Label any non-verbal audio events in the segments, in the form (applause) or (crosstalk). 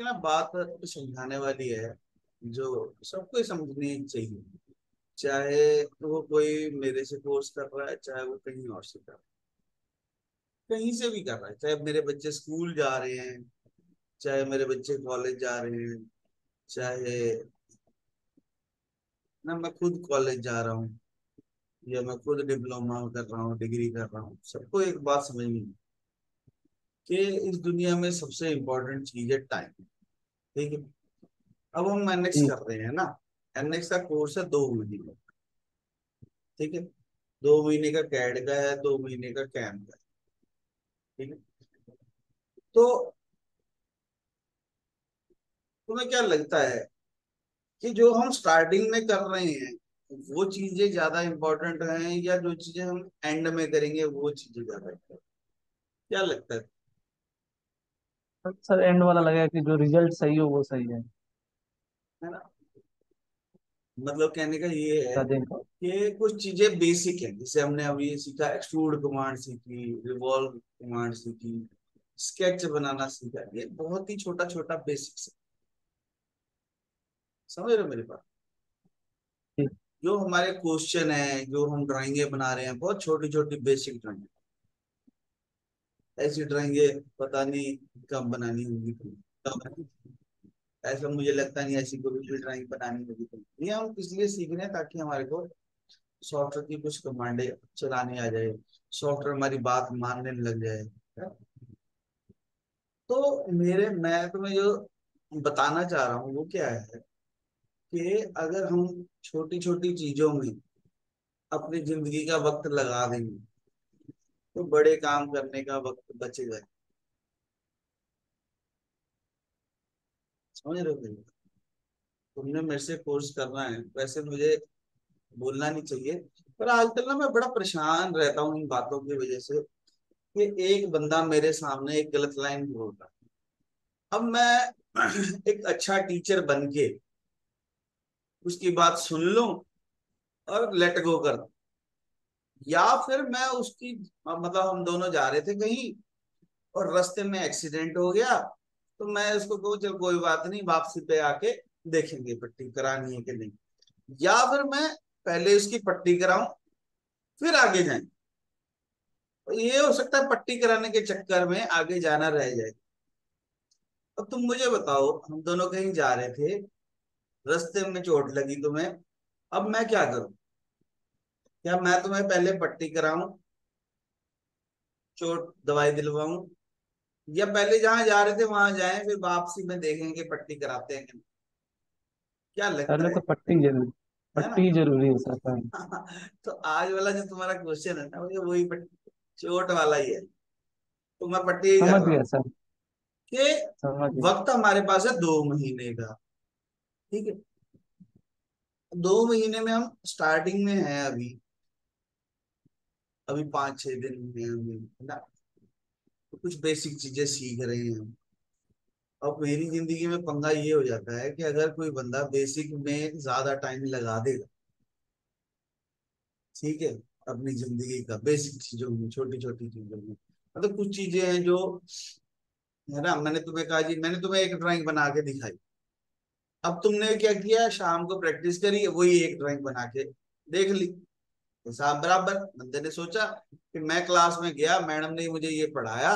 ना बात समझाने वाली है जो सबको समझनी चाहिए। चाहे वो कोई मेरे से कोर्स कर रहा है, चाहे वो कहीं और से कर रहा है। कहीं से भी कर रहा है, चाहे मेरे बच्चे स्कूल जा रहे हैं, चाहे मेरे बच्चे कॉलेज जा रहे हैं, चाहे ना मैं खुद कॉलेज जा रहा हूँ, या मैं खुद डिप्लोमा कर रहा हूँ डिग्री कर रहा हूँ, सबको एक बात समझनी है। कि इस दुनिया में सबसे इम्पोर्टेंट चीज़ है टाइम ठीक है? अब हम एनएक्स कर रहे हैं ना? एनएक्स का कोर्स है दो महीने का। ठीक है? दो महीने का कैड का है दो महीने का कैम का है। ठीक है? तो तुम्हें क्या लगता है कि जो हम स्टार्टिंग में कर रहे हैं वो चीज़ें ज़्यादा इंपॉर्टेंट हैं या जो चीज़ें हम एंड में करेंगे वो चीज़ें ज़्यादा क्या लगता है? सर एंड वाला लगेगा कि जो रिज़ल्ट सही हो वो सही है। है ना? मतलब कहने का ये है कि कुछ चीज़ें बेसिक है। जैसे हमने अभी सीखा एक्सट्रूड कमांड सीखी रिवॉल्व कमांड सीखी स्केच बनाना सीखा। ये बहुत ही छोटा छोटा बेसिक्स है। समझ रहे हो मेरे पास जो। हमारे क्वेश्चन है जो हम ड्राइंगे बना रहे हैं बहुत छोटी छोटी बेसिक ड्राइंग ऐसी ड्राइंगे पता नहीं कब बनानी होगी ऐसा मुझे लगता नहीं ऐसी कोई भी ड्राइंग बनानी होगी ये हम इसलिए सीख रहे हैं ताकि हमारे को सॉफ्टवेयर की कुछ कमांडे चलाने आ जाए, सॉफ्टवेयर हमारी बात मानने लग जाए तो मेरे, मैं तुम्हें जो बताना चाह रहा हूँ, वो क्या है कि अगर हम छोटी छोटी चीज़ों में अपनी ज़िंदगी का वक्त लगा देंगे तो बड़े काम करने का वक्त बचेगा समझ रहे हो तुमने मेरे से कोर्स करना है, वैसे मुझे बोलना नहीं चाहिए, पर आजकल ना मैं बड़ा परेशान रहता हूँ इन बातों की वजह से कि एक बंदा मेरे सामने एक गलत लाइन बोल रहा है। अब मैं (clears throat) एक अच्छा टीचर बन के उसकी बात सुन लू और लेट गो कर दू। या फिर मैं उसकी मतलब हम दोनों जा रहे थे कहीं और रास्ते में एक्सीडेंट हो गया तो मैं उसको कहूँ, चल, कोई बात नहीं, वापसी पे आके देखेंगे पट्टी करानी है कि नहीं। या फिर मैं पहले उसकी पट्टी कराऊं, फिर आगे जाए। ये हो सकता है पट्टी कराने के चक्कर में आगे जाना रह जाए। अब तुम मुझे बताओ, हम दोनों कहीं जा रहे थे, रस्ते में चोट लगी तुम्हें, अब मैं क्या करूँ? क्या मैं तुम्हें पहले पट्टी कराऊं चोट दवाई दिलवाऊं या पहले जहाँ जा रहे थे वहाँ जाए फिर वापसी में देखेंगे पट्टी कराते हैं क्या लगता पहले है? तो पट्टी ज़रूरी पट्टी ज़रूरी है सर (laughs) तो आज वाला जो तुम्हारा क्वेश्चन है ना वो वही चोट वाला ही है। तो मैं पट्टी समझ गया सर। कि वक्त हमारे पास है दो महीने का ठीक है? दो महीने में हम स्टार्टिंग में हैं अभी। अभी पाँच छह दिन है ना? तो कुछ बेसिक चीज़ें सीख रहे हैं। हम अब मेरी ज़िंदगी में पंगा ये हो जाता है कि अगर कोई बंदा बेसिक में ज़्यादा टाइम लगा देगा, ठीक है? अपनी ज़िंदगी का बेसिक चीज़ों में छोटी छोटी चीज़ों में। मतलब कुछ चीज़ें हैं जो, है ना? मैंने तुम्हें कहा जी, मैंने तुम्हें एक ड्राइंग बना के दिखाई। अब तुमने क्या किया? शाम को प्रैक्टिस करी, वही एक ड्राइंग बना के देख ली। हिसाब बराबर। बंदे ने सोचा कि मैं क्लास में गया मैडम ने मुझे ये पढ़ाया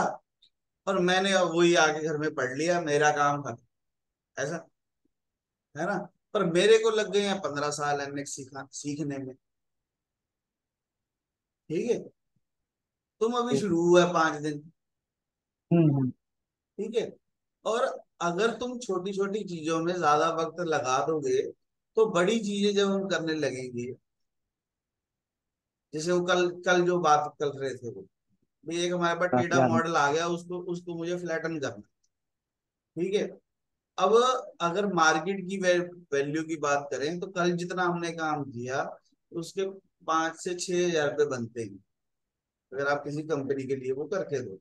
और मैंने वही आके घर में पढ़ लिया मेरा काम खत्म। ऐसा है ना? पर मेरे को लग गए हैं पंद्रह साल एम सीखा सीखने में। ठीक है? तुम अभी शुरू हुआ है पाँच दिन। हम्म, हम्म। ठीक है? और अगर तुम छोटी छोटी चीज़ों में ज़्यादा वक्त लगा दोगे तो बड़ी चीज़ें जब हम करने लगेंगे जैसे वो कल कल जो बात कर रहे थे वो। भी एक हमारे पास टेढ़ा मॉडल आ गया उसको उसको मुझे फ्लैटन करना। ठीक है? अब अगर मार्केट की वैल्यू की बात करें तो कल जितना हमने काम किया उसके पाँच से छह हज़ार रुपये बनते हैं। अगर आप किसी कंपनी के लिए वो करके दो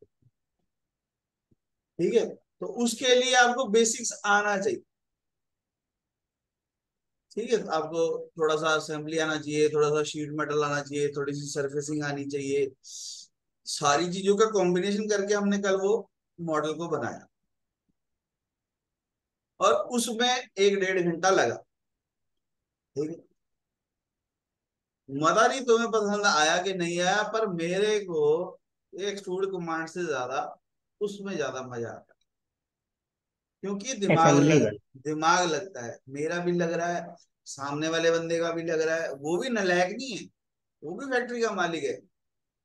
ठीक है? तो उसके लिए आपको बेसिक्स आना चाहिए। ठीक है, आपको थोड़ा सा असेंबली आना चाहिए थोड़ा सा शीट मेटल आना चाहिए, थोड़ी सी सर्फेसिंग आनी चाहिए। सारी चीज़ों का कॉम्बिनेशन करके हमने कल वो मॉडल को बनाया। और उसमें एक डेढ़ घंटा लगा। ठीक है। मज़ा नहीं तुम्हें पसंद आया कि नहीं आया, पर मेरे को एक स्टूड कमांड से ज़्यादा, उसमें ज़्यादा मज़ा आता। क्योंकि दिमाग लग है दिमाग लगता है। मेरा भी लग रहा है सामने वाले बंदे का भी लग रहा है। वो भी नालायक नहीं है। वो भी फैक्ट्री का मालिक है।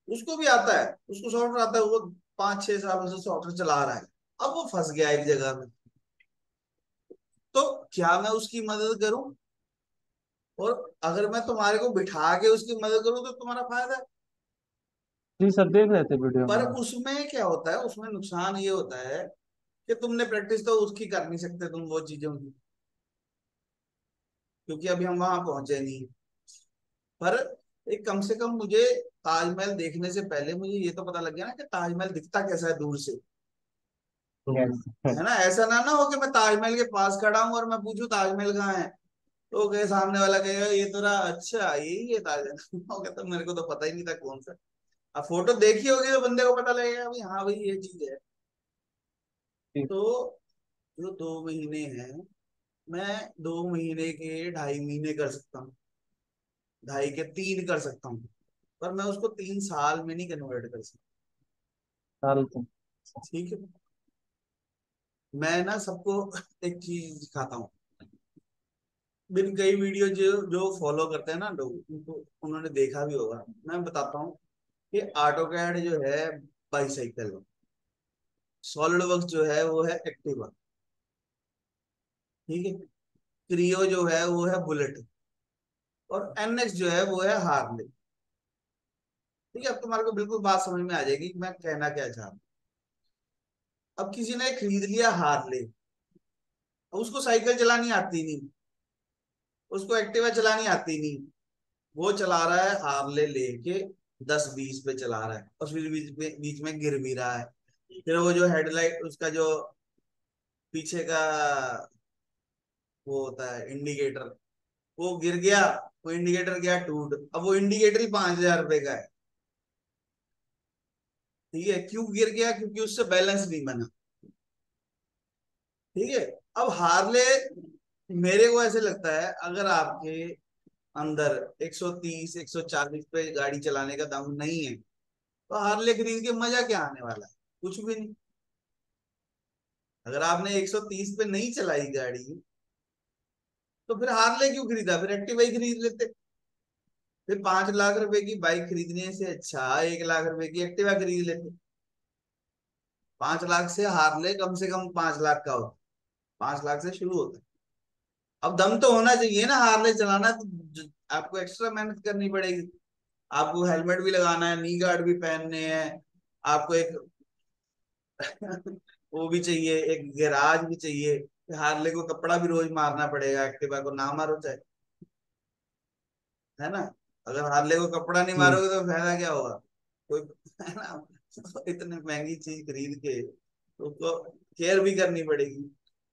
उसको भी आता है। उसको सॉफ्टवेयर आता है। वो पाँच छह साल से सॉफ्टवेयर चला रहा है। अब वो फंस गया एक जगह में। तो क्या मैं उसकी मदद करूँ? और अगर मैं तुम्हारे को बिठा के उसकी मदद करूँ तो तुम्हारा फ़ायदा है। जी सर देख रहे थे वीडियो पर उसमें क्या होता है? उसमें नुकसान ये होता है कि तुमने प्रैक्टिस तो उसकी कर नहीं सकते तुम वो चीज़ों की। क्योंकि अभी हम वहाँ पहुँचे नहीं। पर एक कम से कम मुझे ताजमहल देखने से पहले मुझे ये तो पता लग गया ना कि ताजमहल दिखता कैसा है दूर से। (laughs) है ना? ऐसा ना ना हो कि मैं ताजमहल के पास खड़ा हूँ और मैं पूछू ताजमहल कहाँ है? तो कहे सामने वाला कहेगा ये तो रहा अच्छा यही है ताजमहल। (laughs) कहता मेरे को तो पता ही नहीं था कौन सा। अब फ़ोटो देखी होगी तो बंदे को पता लगेगा भाई हाँ भाई ये चीज़ है। तो जो दो महीने हैं मैं दो महीने के ढाई महीने कर सकता हूँ। ढाई के तीन कर सकता हूँ पर मैं उसको तीन साल में नहीं कन्वर्ट कर सकता। साल ठीक है? मैं ना सबको एक चीज़ दिखाता हूँ। बिन कई वीडियो जो जो फॉलो करते हैं ना लोग उनको उन्होंने देखा भी होगा। मैं बताता हूँ कि ऑटो कैड जो है बाईसाइकिल सॉलिड वर्क जो है वो है एक्टिवा। ठीक है? क्रियो जो है वो है बुलेट और एनएक्स जो है वो है हार्ले। ठीक है? अब तुम्हारे को बिल्कुल बात समझ में आ जाएगी मैं कहना क्या चाह रहा अब किसी ने खरीद लिया हार्ले उसको साइकिल चलानी आती नहीं, उसको एक्टिवा चलानी आती नहीं, वो चला रहा है हार्ले लेके दस बीस पे चला रहा है और फिर बीच में गिर भी रहा है। फिर वो जो हेडलाइट उसका जो पीछे का वो होता है इंडिकेटर वो गिर गया, वो इंडिकेटर गया टूट अब वो इंडिकेटर ही पाँच हज़ार रुपए का है। ठीक है? क्यों गिर गया? क्योंकि उससे बैलेंस नहीं बना। ठीक है? अब हार्ले, मेरे को ऐसे लगता है, अगर आपके अंदर 130 140 पे गाड़ी चलाने का दम नहीं है तो हार्ले खरीद के मज़ा क्या आने वाला है? कुछ भी नहीं। अगर आपने 130 पे नहीं चलाई गाड़ी तो फिर हार्ले क्यों खरीदा? फिर एक्टिवा ही खरीद लेते। फिर पाँच लाख रुपए की बाइक खरीदने से अच्छा एक लाख रुपए की एक्टिवा खरीद लेते। पाँच लाख से हार्ले कम से कम पाँच लाख का होता। पाँच लाख से शुरू होता। अब दम तो होना चाहिए ना हार्ले चलाना तो आपको एक्स्ट्रा मेहनत करनी पड़ेगी। आपको हेलमेट भी लगाना है, नी गार्ड भी पहनने हैं, आपको एक वो भी चाहिए एक गैराज भी चाहिए हार्ले को कपड़ा भी रोज मारना पड़ेगा एक्टिवा को ना मारो चाहे। है ना? अगर हार्ले को कपड़ा नहीं मारोगे तो फ़ायदा क्या होगा? कोई है ना? इतनी महँगी चीज़ खरीद के तो उसको केयर भी करनी पड़ेगी।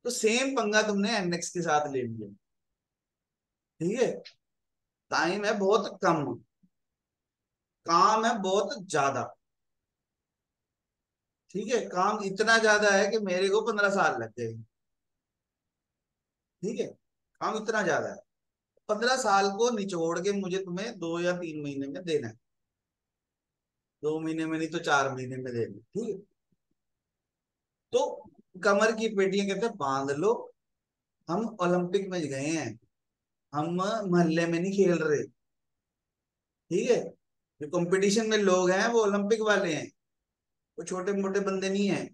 तो सेम पंगा तुमने एनएक्स के साथ ले लिया। ठीक है? टाइम है बहुत कम। काम है बहुत ज़्यादा। ठीक है, काम इतना ज़्यादा है कि मेरे को पंद्रह साल लग गए। ठीक है, काम इतना ज़्यादा है। पंद्रह साल को निचोड़ के मुझे तुम्हें दो या तीन महीने में देना है। दो महीने में नहीं तो चार महीने में देना ठीक है? तो कमर की पेटियाँ कहते हैं, बाँध लो। हम ओलंपिक में गए हैं। हम मोहल्ले में नहीं खेल रहे। ठीक है, जो कंपटीशन में लोग हैं, वो ओलंपिक वाले हैं। वो छोटे मोटे बंदे नहीं है,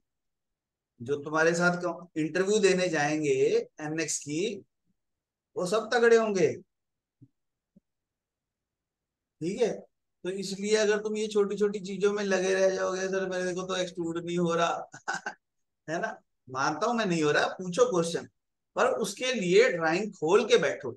जो तुम्हारे साथ इंटरव्यू देने जाएँगे एमएक्स की, वो सब तगड़े होंगे। ठीक है? तो इसलिए अगर तुम ये छोटी छोटी चीज़ों में लगे रह जाओगे, सर, मेरे को तो एक्सक्लूड नहीं हो रहा। (laughs) है ना? मानता हूँ मैं नहीं हो रहा, पूछो क्वेश्चन पर उसके लिए ड्राइंग खोल के बैठो।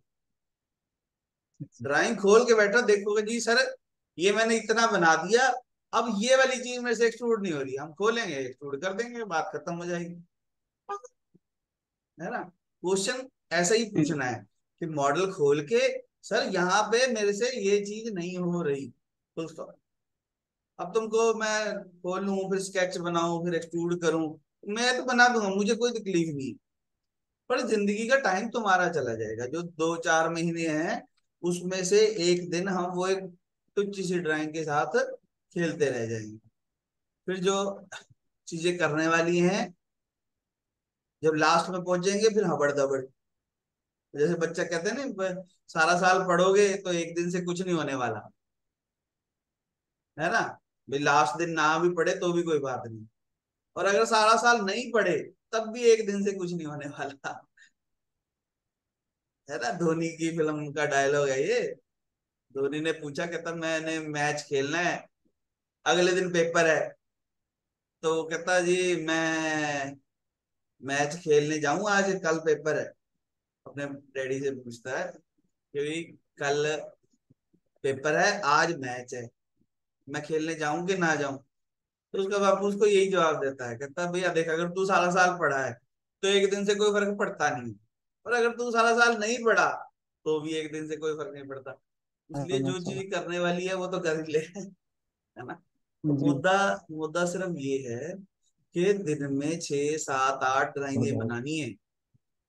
ड्राइंग खोल के बैठो, देखोगे, जी, सर, ये मैंने इतना बना दिया अब ये वाली चीज़ मेरे से एक्सक्लूड नहीं हो रही। हम खोलेंगे एक्सक्लूड कर देंगे, बात खत्म हो जाएगी। है ना? क्वेश्चन ऐसा ही पूछना है कि मॉडल खोल के, सर, यहाँ पे मेरे से ये चीज़ नहीं हो रही। फुल स्टॉप अब तुमको मैं खोलूं, फिर स्केच बनाऊँ, फिर एक्सट्रूड करूँ। मैं तो बना दूँगा, मुझे कोई तकलीफ़ नहीं। पर ज़िंदगी का टाइम तुम्हारा चला जाएगा। जो दो चार महीने हैं, उसमें से एक दिन हम वो एक तुच्छ सी ड्राइंग के साथ खेलते रह जाएँगे। फिर जो चीज़ें करने वाली हैं, जब लास्ट में पहुँचेंगे, फिर हबड़ दबड़। जैसे बच्चा कहते हैं ना सारा साल पढ़ोगे तो एक दिन से कुछ नहीं होने वाला। है ना? भाई लास्ट दिन ना भी पढ़े तो भी कोई बात नहीं। और अगर सारा साल नहीं पढ़े, तब भी एक दिन से कुछ नहीं होने वाला। है ना? धोनी की फ़िल्म का डायलॉग है ये। धोनी ने पूछा कहता मैंने मैच खेलना है। अगले दिन पेपर है। तो कहता जी मैं मैच खेलने जाऊँ आज? कल पेपर है। अपने डैडी से पूछता है क्योंकि कल पेपर है आज मैच है। मैं खेलने जाऊँ कि ना जाऊँ? तो उसका बापू उसको यही जवाब देता है। कहता भैया देख अगर तू सारा साल पढ़ा है तो एक दिन से कोई फ़र्क पड़ता नहीं। और अगर तू सारा साल नहीं पढ़ा तो भी एक दिन से कोई फ़र्क नहीं पड़ता। इसलिए जो चीज़ करने वाली है वो तो कर ही ले। (laughs) है ना? तो मुद्दा मुद्दा सिर्फ़ ये है कि दिन में छह सात आठ ड्राइंगे बनानी है।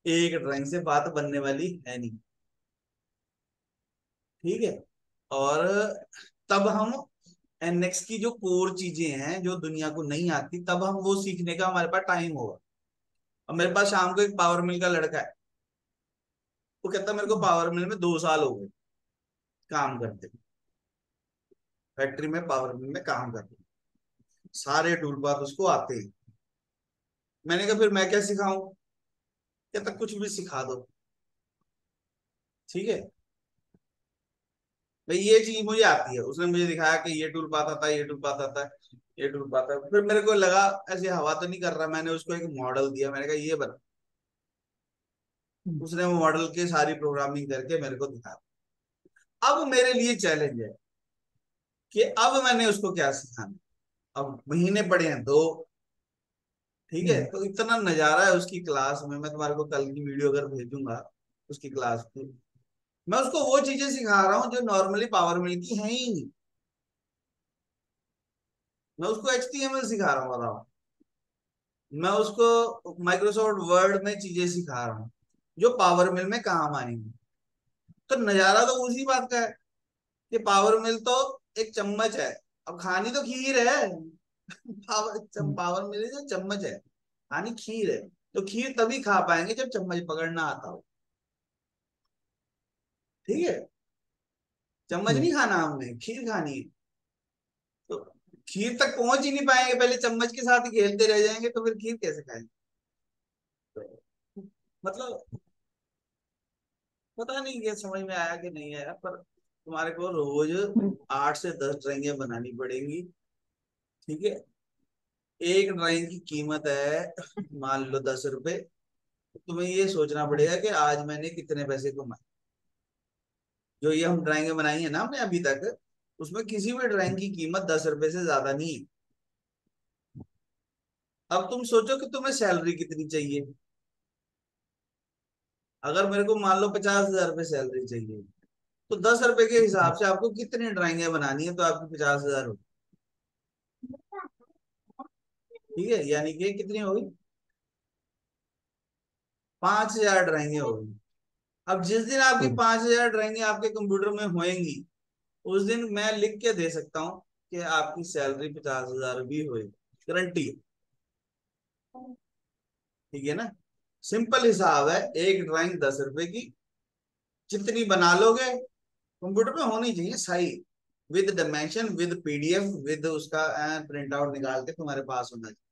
एक ड्राइंग से बात बनने वाली है नहीं। ठीक है? और तब हम एनएक्स की जो कोर चीज़ें हैं जो दुनिया को नहीं आती तब हम वो सीखने का हमारे पास टाइम होगा। और मेरे पास शाम को एक पावर मिल का लड़का है। वो कहता मेरे को पावर मिल में दो साल हो गए काम करते। फैक्ट्री में पावर मिल में काम करते सारे टूल बात उसको आते हैं। मैंने कहा फिर मैं क्या सिखाऊं? कहता कुछ भी सिखा दो। ठीक है? भाई ये चीज़ मुझे आती है। उसने मुझे दिखाया कि ये टूल पाता था ये टूल पाता था ये टूल पाता फिर मेरे को लगा ऐसे हवा तो नहीं कर रहा मैंने उसको एक मॉडल दिया। मैंने कहा ये बना। उसने वो मॉडल के सारी प्रोग्रामिंग करके मेरे को दिखाया। अब मेरे लिए चैलेंज है। कि अब मैंने उसको क्या सिखाना अब महीने पड़े हैं दो। ठीक है? तो इतना नज़ारा है उसकी क्लास में मैं तुम्हारे को कल की वीडियो अगर भेजूँगा उसकी क्लास की मैं उसको वो चीज़ें सिखा रहा हूँ जो नॉर्मली पावर मिल की है ही नहीं। मैं उसको एच सिखा रहा हूँ बताओ। मैं उसको माइक्रोसॉफ्ट वर्ड में चीज़ें सिखा रहा हूँ जो पावर मिल में काम आएँगी। तो नज़ारा तो उसी बात का है कि पावर मिल तो एक चम्मच है। अब खानी तो खीर है। पावर पावर मिल जो चम्मच है। खानी खीर है। तो खीर तभी खा पाएँगे जब चम्मच पकड़ना आता हो। ठीक है? चम्मच नहीं खाना हमने खीर खानी है। तो खीर तक पहुँच ही नहीं पाएँगे। पहले चम्मच के साथ खेलते रह जाएँगे तो फिर खीर कैसे खाएँगे? तो मतलब पता नहीं ये समझ में आया कि नहीं आया पर तुम्हारे को रोज आठ से दस ड्राइंगे बनानी पड़ेंगी, ठीक है? एक ड्राइंग की कीमत है, मान लो दस रुपए, तुम्हें ये सोचना पड़ेगा कि आज मैंने कितने पैसे कमाए। जो ये हम ड्राइंगे बनाई है ना हमने अभी तक, उसमें किसी भी ड्राइंग की कीमत दस रुपए से ज़्यादा नहीं है। अब तुम सोचो कि तुम्हें सैलरी कितनी चाहिए। अगर मेरे को मान लो पचास हज़ार रुपये सैलरी चाहिए। तो दस रुपए के हिसाब से आपको कितनी ड्राइंगे बनानी है तो आपकी पचास हज़ार होगी। ठीक है, यानी कि कितनी होगी? पाँच हज़ार ड्राइंगे होगी। अब जिस दिन आपकी। पाँच हज़ार ड्राइंगे आपके कंप्यूटर में होएँगी उस दिन मैं लिख के दे सकता हूँ कि आपकी सैलरी पचास हज़ार भी होगी। गारंटी ठीक है ना? सिंपल हिसाब है, एक ड्राइंग दस रुपए की। जितनी बना लोगे कंप्यूटर पे होनी चाहिए सही with dimension with PDF with उसका प्रिंट आउट निकाल के तुम्हारे पास होना चाहिए।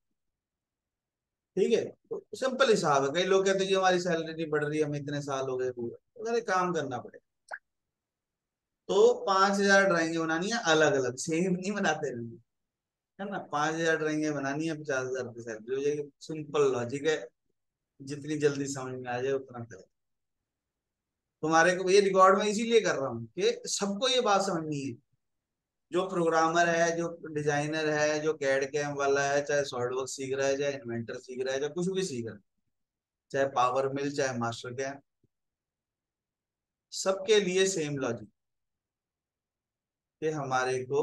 ठीक है? तो सिंपल हिसाब है। कई लोग कहते हैं हमारी सैलरी नहीं बढ़ रही, हमें इतने साल हो गए पूरे। तो काम करना पड़ेगा। तो पाँच हज़ार ड्राइंगे बनानी है अलग अलग सेम नहीं बनाते रहेंगे है ना? पाँच हज़ार ड्राइंगे बनानी है, पचास हज़ार की सैलरी हो जाएगी। सिंपल लॉजिक है। जितनी जल्दी समझ में आ जाए, उतना करें। तुम्हारे को ये रिकॉर्ड में इसीलिए कर रहा हूँ कि सबको ये बात समझनी है। जो प्रोग्रामर है, जो डिज़ाइनर है, जो कैड कैम वाला है, चाहे सॉफ्टवर्क सीख रहा है, चाहे इन्वेंटर सीख रहा है, चाहे कुछ भी सीख रहा है, चाहे पावर मिल चाहे मास्टर कैम सबके लिए सेम लॉजिक कि हमारे को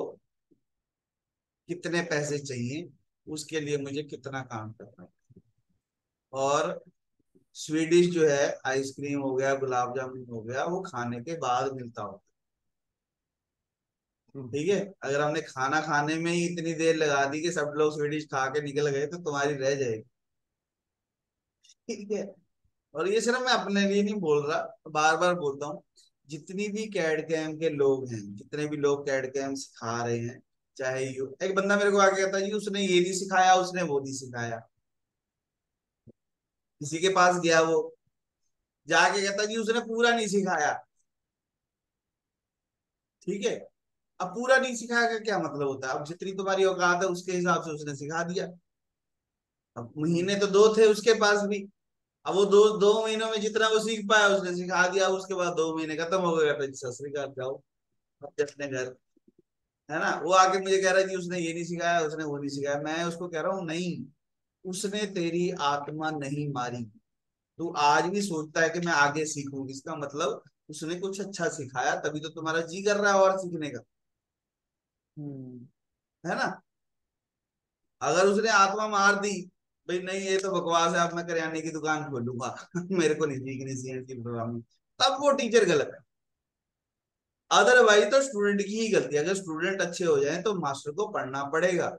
कितने पैसे चाहिए, उसके लिए मुझे कितना काम करना है। और स्वीडिश जो है, आइसक्रीम हो गया गुलाब जामुन हो गया, वो खाने के बाद मिलता होता ठीक है? अगर हमने खाना खाने में ही इतनी देर लगा दी कि सब लोग स्वीडिश खा के निकल गए तो तुम्हारी रह जाएगी। ठीक है? और ये सिर्फ़ मैं अपने लिए नहीं बोल रहा बार बार बोलता हूँ। जितनी भी कैड कैम के लोग हैं, जितने भी लोग कैड कैम सिखा रहे हैं, चाहे यू, एक बंदा मेरे को आके कहता जी उसने ये नहीं सिखाया, उसने वो नहीं सिखाया। किसी के पास गया वो। जाके कहता जी उसने पूरा नहीं सिखाया। ठीक है? अब पूरा नहीं सिखाया का क्या मतलब होता है? अब जितनी तुम्हारी औकात है, उसके हिसाब से उसने सिखा दिया। अब महीने तो दो थे उसके पास भी। अब वो दो दो महीनों में जितना वो सीख पाया, उसने सिखा दिया। उसके बाद दो महीने खत्म हो गया तो सत जाओ अपने घर। है ना? वो आके मुझे कह रहा है कि उसने ये नहीं सिखाया, उसने वो नहीं सिखाया। मैं उसको कह रहा हूँ, नहीं। उसने तेरी आत्मा नहीं मारी। तू आज भी सोचता है कि मैं आगे सीखूं इसका मतलब उसने कुछ अच्छा सिखाया तभी तो तुम्हारा जी कर रहा है और सीखने का। हम्म, है ना? अगर उसने आत्मा मार दी भाई नहीं ये तो बकवास है अब मैं करियाने की दुकान खोलूँगा। (laughs) मेरे को नहीं सीखनी सी की प्रोग्रामिंग तब वो टीचर गलत है। अदरवाइज़ तो स्टूडेंट की ही गलती है। अगर स्टूडेंट अच्छे हो जाए तो मास्टर को पढ़ना पड़ेगा।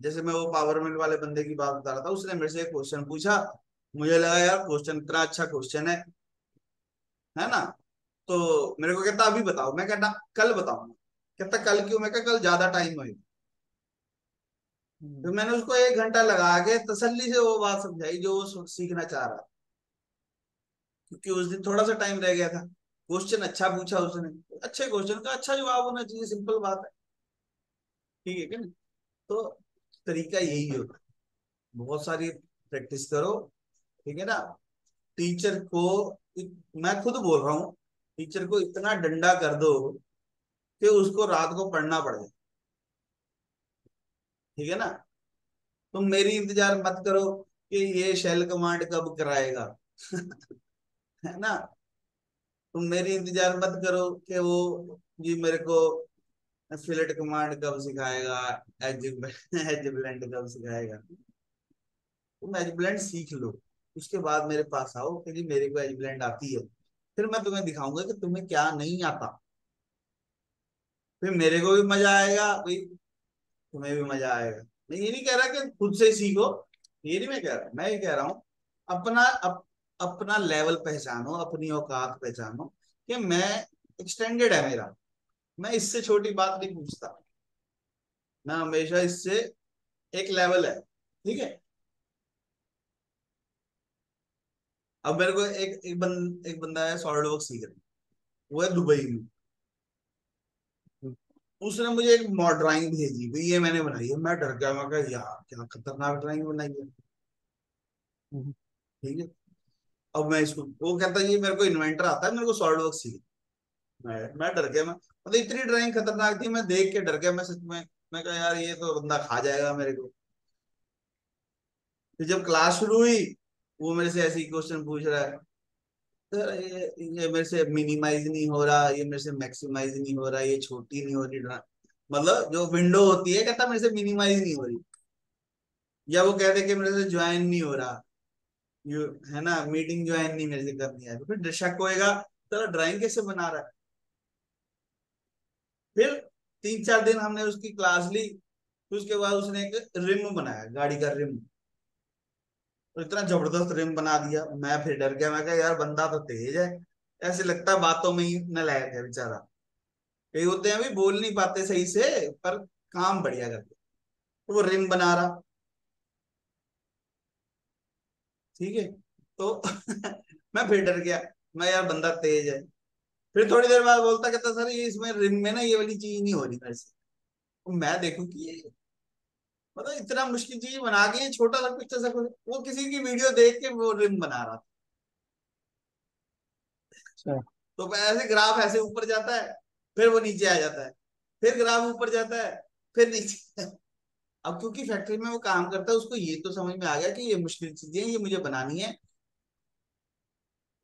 जैसे मैं वो पावर मिल वाले बंदे की बात बता रहा था, उसने मेरे से एक क्वेश्चन पूछा। मुझे लगा, यार क्वेश्चन इतना अच्छा क्वेश्चन है। है ना? तो मेरे को कहता, अभी बताओ। मैं कहता, कल बताऊँगा। कहता, कल क्यों? मैं कल ज़्यादा टाइम होगा तो मैंने उसको एक घंटा लगा के तसल्ली से वो बात समझाई, जो वो सीखना चाह रहा। क्योंकि उस दिन थोड़ा सा टाइम रह गया था। क्वेश्चन अच्छा पूछा उसने। अच्छे क्वेश्चन का अच्छा जवाब होना चाहिए सिंपल बात है। ठीक है क्या तो तरीका यही होता है। बहुत सारी प्रैक्टिस करो, ठीक है ना? टीचर को मैं खुद बोल रहा हूँ टीचर को इतना डंडा कर दो कि उसको रात को पढ़ना पड़। ठीक है ना? तुम मेरी इंतज़ार मत करो कि ये शेल कमांड कब कराएगा। (laughs) है ना? तुम मेरी इंतज़ार मत करो कि वो जी मेरे को फिलेट कमांड कब सिखाएगा? एज एज ब्लेंड कब सिखाएगा? तुम एज ब्लेंड सीख लो। उसके बाद मेरे पास आओ कि जी मेरे को एज ब्लेंड आती है। फिर मैं तुम्हें दिखाऊँगा कि तुम्हें क्या नहीं आता। फिर मेरे को भी मज़ा आएगा भाई तुम्हें भी मज़ा आएगा। मैं ये नहीं कह रहा कि खुद से सीखो। ये नहीं मैं कह रहा मैं ये कह रहा हूँ अपना अप, अपना लेवल पहचानो अपनी औकात पहचानो कि मैं एक्सटेंडेड है मेरा। मैं इससे छोटी बात नहीं पूछता। मैं हमेशा इससे एक लेवल है ठीक है? अब मेरे को एक एक बंद एक बंदा है सॉलिड वर्क सीख रहा वो है दुबई में। उसने मुझे एक ड्राइंग भेजी भाई ये मैंने बनाई है। मैं डर गया मैं कहा यार क्या खतरनाक ड्राइंग बनाई है। हम्म, ठीक है? अब मैं इसको वो कहता है ये मेरे को इन्वेंटर आता है मेरे को सॉलिड वर्क सीख मैं मैं डर गया मैं मतलब इतनी ड्राइंग खतरनाक थी, मैं देख के डर गया, मैं सच में, मैं कहा, यार, ये तो बंदा खा जाएगा मेरे को. फिर जब क्लास शुरू हुई, वो मेरे से ऐसे ही क्वेश्चन पूछ रहा है, सर, ये ये मेरे से मिनिमाइज नहीं हो रहा, ये मेरे से मैक्सिमाइज नहीं हो रहा, ये छोटी नहीं हो रही मतलब जो विंडो होती है, कहता मेरे से मिनिमाइज नहीं हो रही. या वो कहते कि मेरे से ज्वाइन नहीं हो रहा। यू है ना मीटिंग ज्वाइन नहीं मेरे से करनी है। तो फिर शक होएगा चलो ड्राइंग कैसे बना रहा है? फिर तीन चार दिन हमने उसकी क्लास ली उसके बाद उसने एक रिम बनाया, गाड़ी का रिम तो इतना ज़बरदस्त रिम बना दिया। मैं फिर डर गया, मैं कहा, यार, बंदा तो तेज है। ऐसे लगता बातों में ही न नलायक है बेचारा। कई होते हैं, अभी बोल नहीं पाते सही से, पर काम बढ़िया करते तो वो रिम बना रहा। ठीक है? तो (laughs) मैं फिर डर गया। मैं, यार, बंदा तेज है। फिर थोड़ी देर बाद बोलता कहता सर ये इसमें रिंग में ना ये वाली चीज़ नहीं हो रही मेरे से तो मैं देखू कि ये मतलब इतना मुश्किल चीज़ बना के छोटा सा पिक्चर सा कुछ वो किसी की वीडियो देख के वो रिंग बना रहा था। अच्छा। तो ऐसे ग्राफ ऐसे ऊपर जाता है फिर वो नीचे आ जाता है फिर ग्राफ ऊपर जाता है फिर नीचे (laughs) अब क्योंकि फैक्ट्री में वो काम करता है उसको ये तो समझ में आ गया कि ये मुश्किल चीज़ें ये मुझे बनानी है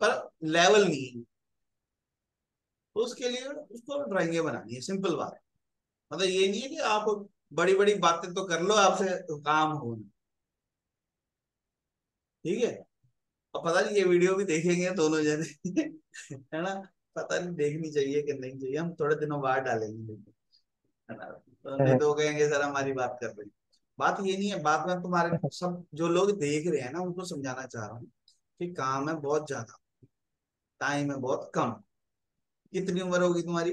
पर लेवल नहीं है। तो उसके लिए उसको ड्राइंगे बनानी है सिंपल बात। मतलब ये नहीं है कि आप बड़ी बड़ी बातें तो कर लो आपसे काम हो ठीक है? और पता नहीं ये वीडियो भी देखेंगे दोनों जने। (laughs) है ना? पता नहीं देखनी चाहिए कि नहीं चाहिए। हम थोड़े दिनों बाद डालेंगे है ना? तो नहीं तो कहेंगे सर हमारी बात कर रही बात ये नहीं है बात में तुम्हारे सब जो लोग देख रहे हैं ना उनको समझाना चाह रहा हूँ कि काम है बहुत ज़्यादा टाइम है बहुत कम। कितनी उम्र होगी तुम्हारी?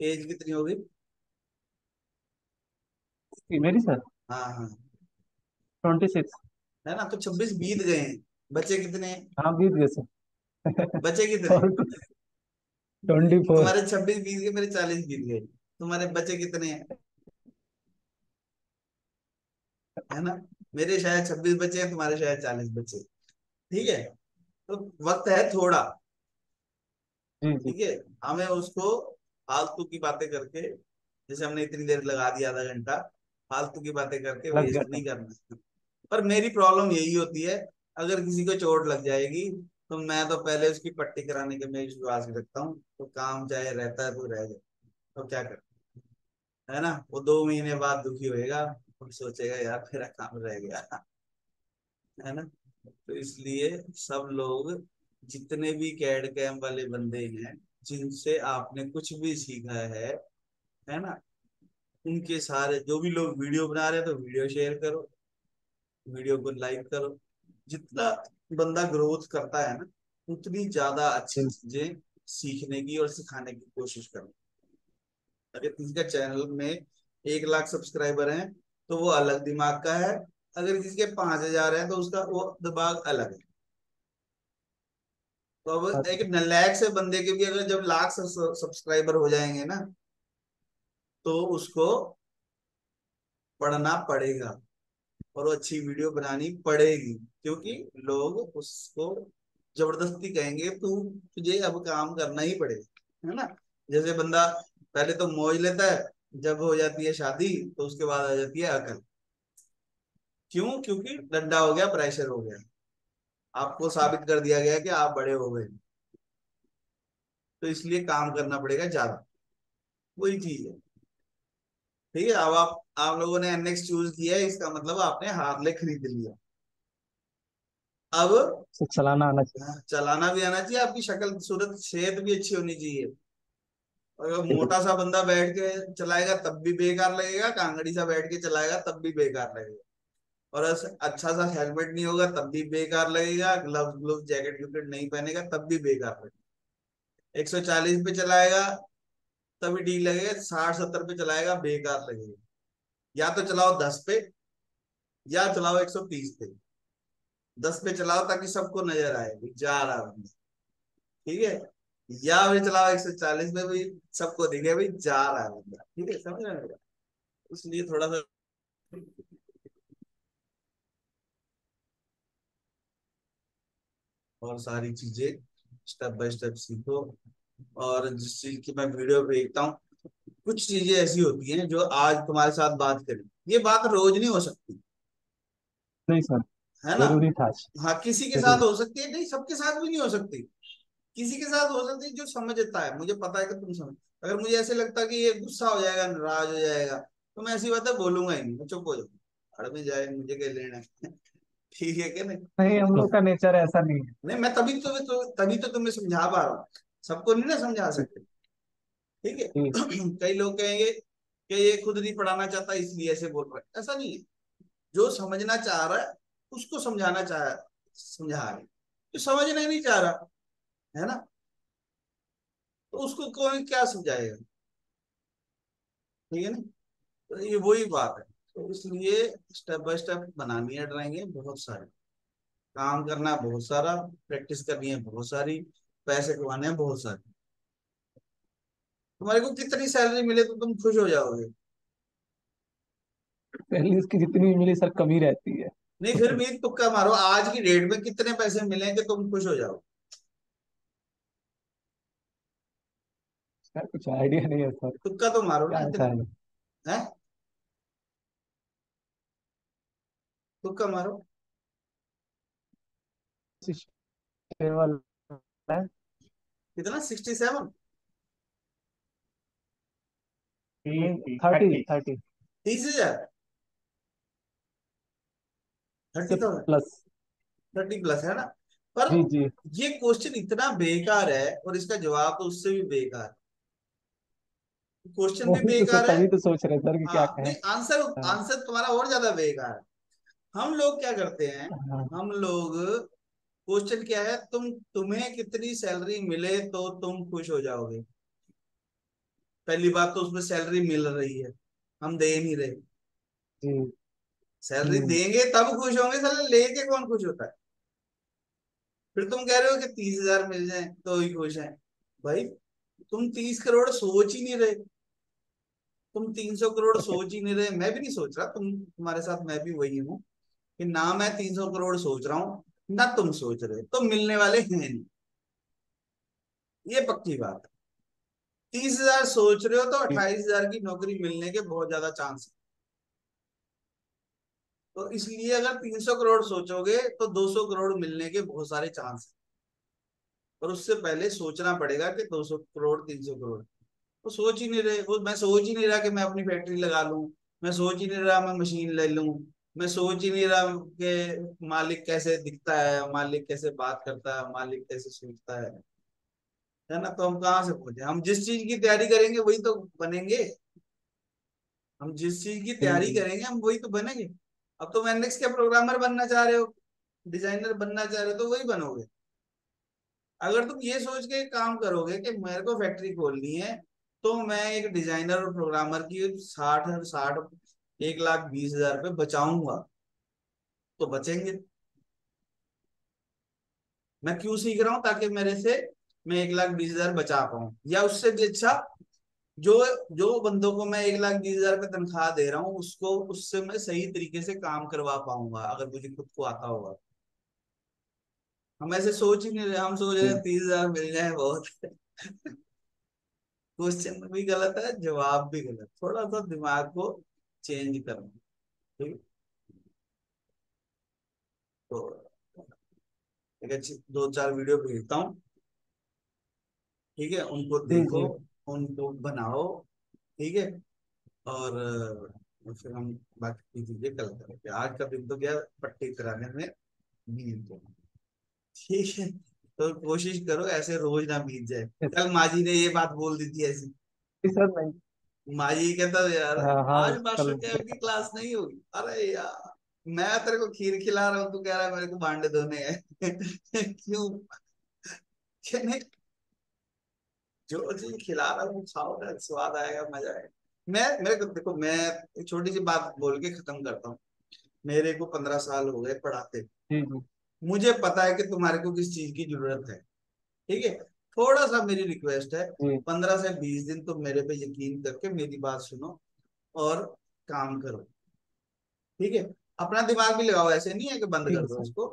एज कितनी होगी? मेरी सर हाँ हाँ। ट्वेंटी सिक्स है ना? तो छब्बीस बीत गए हैं। बच्चे कितने हैं? हाँ बीत गए सर बच्चे कितने ट्वेंटी फोर तुम्हारे छब्बीस बीत गए मेरे चालीस बीत गए। तुम्हारे बच्चे कितने हैं? है ना? मेरे शायद छब्बीस बच्चे हैं तुम्हारे शायद चालीस बच्चे। ठीक है? तो वक्त है थोड़ा। ठीक है? हमें उसको फालतू की बातें करके जैसे हमने इतनी देर लगा दिया आधा घंटा फालतू की बातें करके वेस्ट नहीं करना। पर मेरी प्रॉब्लम यही होती है अगर किसी को चोट लग जाएगी तो मैं तो पहले उसकी पट्टी कराने के मैं विश्वास रखता हूँ तो काम चाहे रहता है तो रह जाए। तो क्या कर? है ना? वो दो महीने बाद दुखी होएगा और सोचेगा यार मेरा काम रह गया। है ना? तो इसलिए सब लोग जितने भी कैड कैम वाले बंदे हैं जिनसे आपने कुछ भी सीखा है है ना? उनके सारे जो भी लोग वीडियो बना रहे हैं तो वीडियो शेयर करो वीडियो को लाइक करो। जितना बंदा ग्रोथ करता है ना उतनी ज़्यादा अच्छी चीज़ें सीखने की और सिखाने की कोशिश करो। अगर किसी का चैनल में एक लाख सब्सक्राइबर हैं तो वो अलग दिमाग का है अगर किसी के पाँच हज़ार है तो उसका वो दिमाग अलग है। तो अब एक नलैक से बंदे के भी अगर जब लाख सब्सक्राइबर हो जाएँगे ना तो उसको पढ़ना पड़ेगा और वो अच्छी वीडियो बनानी पड़ेगी क्योंकि लोग उसको ज़बरदस्ती कहेंगे तू तुझे अब काम करना ही पड़ेगा। है ना? जैसे बंदा पहले तो मौज लेता है जब हो जाती है शादी तो उसके बाद आ जाती है अकल। क्यों? क्योंकि डंडा हो गया प्रेशर हो गया। आपको साबित कर दिया गया कि आप बड़े हो गए। तो इसलिए काम करना पड़ेगा ज़्यादा। वही चीज़ है। ठीक है अब आप आप लोगों ने एनएक्स चूज़ किया है इसका मतलब आपने हार्ले खरीद लिया। अब चलाना आना चाहिए। हाँ, चलाना भी आना चाहिए आपकी शक्ल सूरत सेहत भी अच्छी होनी चाहिए। अगर मोटा सा बंदा बैठ के चलाएगा तब भी बेकार लगेगा कांगड़ी सा बैठ के चलाएगा तब भी बेकार लगेगा। और अच्छा सा हेलमेट नहीं होगा, तब भी बेकार लगेगा ग्लव्स ग्लव्स जैकेट वैकेट नहीं पहनेगा, तब भी बेकार लगेगा। 140 पे चलाएगा तभी ठीक लगेगा, साठ, सत्तर पे चलाएगा, बेकार लगेगा। या तो चलाओ दस पे, या चलाओ 130 पे। दस पे चलाओ ताकि सबको नज़र आए जा रहा बंदा। ठीक है? या फिर चलाओ 140 पे भी, सबको दिखे भाई, जा रहा है बंदा। ठीक है? समझ रहे इसलिए थोड़ा सा और सारी चीज़ें स्टेप बाय स्टेप सीखो। और जिस चीज़ की मैं वीडियो देखता हूँ कुछ चीज़ें ऐसी होती हैं जो आज तुम्हारे साथ बात करें। ये बात रोज नहीं हो सकती। नहीं सर है ना? ज़रूरी था। हाँ किसी के साथ हो सकती है नहीं सबके साथ भी नहीं हो सकती। किसी के साथ हो सकती है जो समझता है। मुझे पता है कि तुम समझ अगर मुझे ऐसे लगता कि ये गुस्सा हो जाएगा नाराज़ हो जाएगा तो मैं ऐसी बात है बोलूँगा ही नहीं मैं चुप हो जाऊँगा। अड़ में जाए मुझे क्या लेना। है ठीक है क्या नहीं? नहीं हम लोग का नेचर ऐसा नहीं है। नहीं मैं तभी तो, तो तभी तो तुम्हें समझा पा रहा हूँ। सबको नहीं ना समझा सकते? ठीक है? कई लोग कहेंगे कि ये खुद नहीं पढ़ाना चाहता इसलिए ऐसे बोल रहा है। ऐसा नहीं है। जो समझना चाह रहा है उसको समझाना चाह समझा रहे जो समझना नहीं चाह रहा है ना? तो उसको कौन क्या समझाएगा? ठीक है ना? तो ये वही बात है। तो इसलिए स्टेप बाय स्टेप बनानी है ड्राइंग बहुत सारी। काम करना है बहुत सारा प्रैक्टिस करनी है बहुत सारी पैसे कमाने हैं बहुत सारे। तुम्हारे को कितनी सैलरी मिले तो तुम खुश हो जाओगे। पहले इसकी जितनी मिली सर कमी रहती है। नहीं फिर भी तुक्का मारो आज की डेट में कितने पैसे मिले कि तुम खुश हो जाओ। सर कुछ आइडिया नहीं है सर। तुक्का तो मारो ना है है तुक्का मारो। कितना? Sixty seven? थर्टी थर्टी तीस हज़ार? Thirty thousand plus. Thirty plus है ना? पर जी जी। ये क्वेश्चन इतना बेकार है और इसका जवाब तो उससे भी बेकार है। क्वेश्चन भी तो बेकार है। तो सोच रहे सर कि क्या हाँ कहें। आंसर हाँ। आंसर तुम्हारा और ज़्यादा बेकार है। हम लोग क्या करते हैं? हाँ। हम लोग क्वेश्चन क्या है? तुम तुम्हें कितनी सैलरी मिले तो तुम खुश हो जाओगे। पहली बात तो उसमें सैलरी मिल रही है। हम दे नहीं रहे। सैलरी हम्म। देंगे तब खुश होंगे सैलरी लेके कौन खुश होता है? फिर तुम कह रहे हो कि तीस हज़ार मिल जाए तो ही खुश है। भाई तुम तीस करोड़ सोच ही नहीं रहे। तुम तीन सौ करोड़ (laughs) सोच ही नहीं रहे। मैं भी नहीं सोच रहा तुम तुम्हारे साथ मैं भी वही हूँ। कि ना मैं तीन सौ करोड़ सोच रहा हूँ ना तुम सोच रहे तो मिलने वाले हैं नहीं। ये पक्की बात है। तीस हज़ार सोच रहे हो तो अट्ठाईस हज़ार की नौकरी मिलने के बहुत ज़्यादा चांस है। तो इसलिए अगर तीन सौ करोड़ सोचोगे तो दो सौ करोड़ मिलने के बहुत सारे चांस है। और उससे पहले सोचना पड़ेगा कि दो सौ करोड़ तीन सौ करोड़। तो सोच ही नहीं रहे वो मैं सोच ही नहीं रहा कि मैं अपनी फैक्ट्री लगा लूँ मैं सोच ही नहीं रहा मैं मशीन ले लूँ। मैं सोच ही नहीं रहा कि मालिक कैसे दिखता है मालिक कैसे बात करता है मालिक कैसे सोचता है। है ना? तो हम कहाँ से पहुँचे? हम जिस चीज़ की तैयारी करेंगे वही तो बनेंगे। हम जिस चीज़ की तैयारी करेंगे हम वही तो बनेंगे। अब तुम एनएक्स के प्रोग्रामर बनना चाह रहे हो डिज़ाइनर बनना चाह रहे हो तो वही बनोगे। अगर तुम ये सोच के काम करोगे कि मेरे को फैक्ट्री खोलनी है तो मैं एक डिज़ाइनर और प्रोग्रामर की साठ साठ एक लाख बीस हज़ार रुपये बचाऊँगा तो बचेंगे। मैं क्यों सीख रहा हूँ? ताकि मेरे से मैं एक लाख बीस हज़ार बचा पाऊँ। या उससे भी अच्छा जो जो बंदों को मैं एक लाख बीस हज़ार रुपये तनख्वाह दे रहा हूँ, उसको, उससे मैं सही तरीके से काम करवा पाऊँगा, अगर मुझे खुद को आता होगा। हम ऐसे सोच ही नहीं रहे, हम सोच रहे तीस हज़ार मिल जाए बहुत। (laughs) क्वेश्चन भी गलत है, जवाब भी गलत थोड़ा सा दिमाग को चेंज करना ठीक? तो एक अच्छी दो चार वीडियो भेजता हूँ ठीक है? उनको देखो उनको बनाओ ठीक है? और फिर हम बाकी की चीज़ें कल करेंगे आज का दिन तो क्या पट्टी कराने में बीत गया ठीक है तो कोशिश करो ऐसे रोज ना बीत जाए। (laughs) कल माजी ने ये बात बोल दी थी ऐसी। सर नहीं माजी कहता था, यार हाँ हाँ आज मास्टर कैब की क्लास नहीं होगी। अरे यार मैं तेरे को खीर खिला रहा हूँ तू कह रहा है मेरे को भांडे धोने हैं। (laughs) क्यों? कहने जो चीज़ खिला रहा हूँ खाओ ना स्वाद आएगा मज़ा आएगा। मैं मेरे को देखो मैं एक छोटी सी बात बोल के खत्म करता हूँ। मेरे को पंद्रह साल हो गए पढ़ाते। जी जी मुझे पता है कि तुम्हारे को किस चीज़ की ज़रूरत है। ठीक है? थोड़ा सा मेरी रिक्वेस्ट है पंद्रह से बीस दिन तुम मेरे पे यकीन करके मेरी बात सुनो और काम करो। ठीक है? अपना दिमाग भी लगाओ ऐसे नहीं है कि बंद कर दो इसको।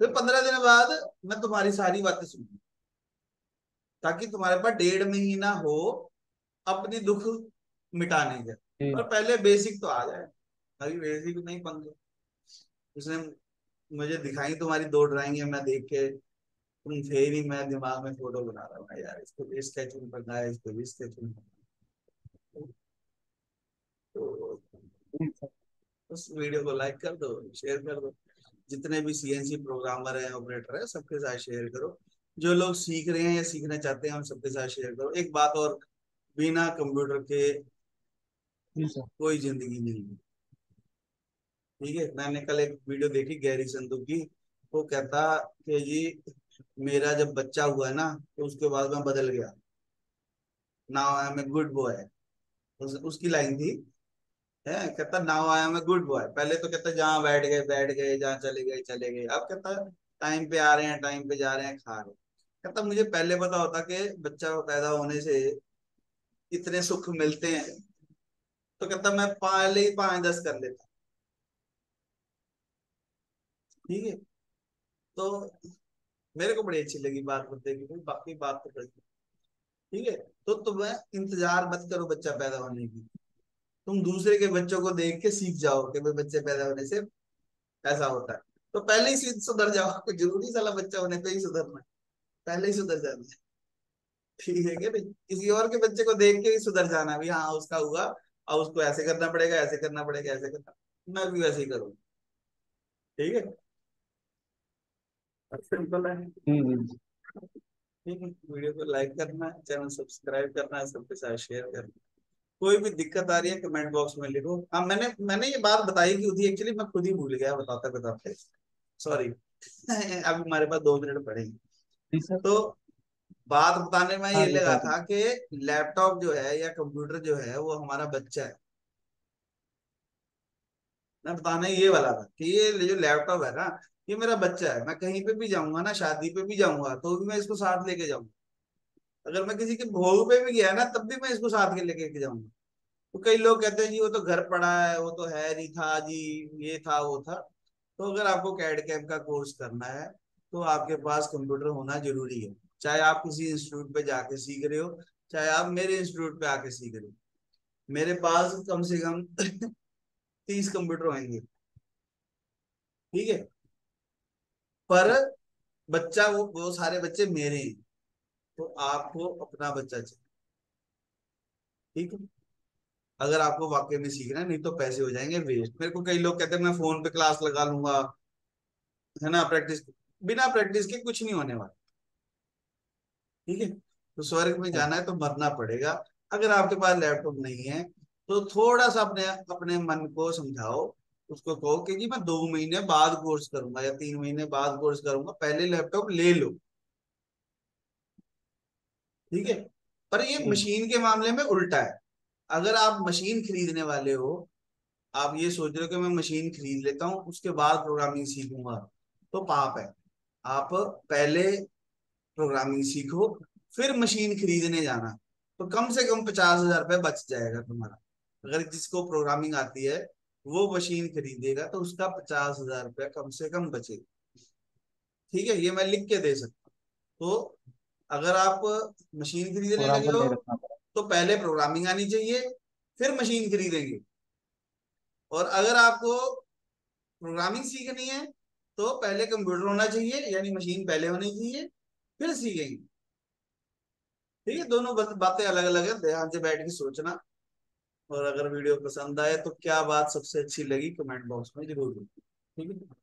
फिर पंद्रह दिन बाद मैं तुम्हारी सारी बातें सुनूं ताकि तुम्हारे पास डेढ़ महीना हो अपनी दुख मिटाने का। और पहले बेसिक तो आ जाए। अभी बेसिक नहीं पंगे उसने मुझे दिखाई तुम्हारी दो ड्राइंग है मैं देख के तुम थे नहीं मैं दिमाग में फ़ोटो बना रहा हूँ यार। इसको भी स्केचिंग करना है इसको भी स्केचिंग तो उस वीडियो को लाइक कर दो शेयर कर दो। जितने भी सीएनसी प्रोग्रामर हैं ऑपरेटर है सबके साथ शेयर करो। जो लोग सीख रहे हैं या सीखना चाहते हैं उन सबके साथ शेयर करो। एक बात और बिना कंप्यूटर के कोई ज़िंदगी नहीं है। ठीक है? मैंने कल एक वीडियो देखी गैरी संधू की। वो कहता कि जी मेरा जब बच्चा हुआ ना तो उसके बाद मैं बदल गया। Now I am a good boy उस, उसकी लाइन थी है? कहता now I am a good boy पहले तो कहता जहाँ बैठ गए बैठ गए जहाँ चले गए चले गए. अब कहता टाइम पे आ रहे हैं टाइम पे जा रहे हैं खा रहे कहता मुझे पहले पता होता कि बच्चा पैदा होने से इतने सुख मिलते हैं। तो कहता मैं पहले ही पाँच दस कर लेता। ठीक है? तो मेरे को बड़ी अच्छी लगी बात बताई की, बाकी बात तो बड़ी ठीक है तो तुम्हें इंतज़ार मत करो बच्चा पैदा होने की। तुम दूसरे के बच्चों को देख के सीख जाओ कि भाई बच्चे पैदा होने से ऐसा होता है। तो पहले ही सीध सुधर जाओ, कोई ज़रूरी साला बच्चा होने पे ही सुधरना पहले ही सुधर जाना है। ठीक है क्या नहीं? किसी और के बच्चे को देख के ही सुधर जाना भी हाँ उसका हुआ और उसको ऐसे करना पड़ेगा, ऐसे करना पड़ेगा, ऐसे करना। मैं भी वैसे ही करूँ ठीक है? सिंपल है हम्म हम्म। ठीक है वीडियो को लाइक करना चैनल सब्सक्राइब करना सबके साथ शेयर करना। कोई भी दिक्कत आ रही है कमेंट बॉक्स में लिखो। हाँ मैंने मैंने ये बात बताई क्यों थी? एक्चुअली मैं खुद ही भूल गया बताते बताते सॉरी अभी हमारे पास दो मिनट पड़ेंगे तो बात बताने में हाँ ये लगा था कि लैपटॉप जो है या कंप्यूटर जो है वो हमारा बच्चा है। मैं बताने ये वाला था कि ये जो लैपटॉप है ना, ये मेरा बच्चा है, मैं कहीं पे भी जाऊँगा ना, शादी पे भी जाऊँगा तो भी मैं इसको साथ लेके जाऊँगा। अगर मैं किसी के भोग पे भी गया ना, तब भी मैं इसको साथ के लेके जाऊँगा। तो कई लोग कहते हैं, जी, वो तो घर पड़ा है, वो तो है नहीं था, जी, ये था, वो था। तो अगर आपको कैड कैम का कोर्स करना है तो आपके पास कंप्यूटर होना ज़रूरी है। चाहे आप किसी इंस्टीट्यूट पे जाके सीख रहे हो, चाहे आप मेरे इंस्टीट्यूट पे आके सीख रहे हो। मेरे पास कम से कम तीस कंप्यूटर होंगे ठीक है? पर बच्चा वो वो सारे बच्चे मेरे हैं तो आपको अपना बच्चा चाहिए। ठीक है? अगर आपको वाकई में सीखना है नहीं तो पैसे हो जाएँगे वेस्ट मेरे को कई लोग कहते हैं मैं फ़ोन पे क्लास लगा लूँगा। है ना? प्रैक्टिस बिना प्रैक्टिस के कुछ नहीं होने वाला। ठीक है? तो स्वर्ग में जाना है तो मरना पड़ेगा। अगर आपके पास लैपटॉप नहीं है तो थोड़ा सा अपने अपने मन को समझाओ उसको कहो कि जी मैं दो महीने बाद कोर्स करूँगा या तीन महीने बाद कोर्स करूँगा पहले लैपटॉप ले लो। ठीक है? पर ये हम्म। मशीन के मामले में उल्टा है। अगर आप मशीन खरीदने वाले हो आप ये सोच रहे हो कि मैं मशीन खरीद लेता हूँ उसके बाद प्रोग्रामिंग सीखूँगा तो पाप है। आप पहले प्रोग्रामिंग सीखो फिर मशीन खरीदने जाना तो कम से कम पचास हज़ार रुपये बच जाएगा तुम्हारा। अगर जिसको प्रोग्रामिंग आती है वो मशीन खरीदेगा तो उसका पचास हज़ार रुपया कम से कम बचेगा। ठीक है ये मैं लिख के दे सकता हूँ। तो अगर आप मशीन खरीदने लगे हो तो पहले प्रोग्रामिंग आनी चाहिए फिर मशीन खरीदेंगे। और अगर आपको प्रोग्रामिंग सीखनी है तो पहले कंप्यूटर होना चाहिए यानी मशीन पहले होनी चाहिए फिर सीखेंगे। ठीक है दोनों बातें अलग अलग है ध्यान से बैठ के सोचना। और अगर वीडियो पसंद आए तो क्या बात सबसे अच्छी लगी कमेंट बॉक्स में ज़रूर ठीक है?